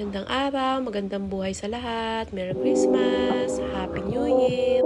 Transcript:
Magandang araw, magandang buhay sa lahat. Merry Christmas, Happy New Year.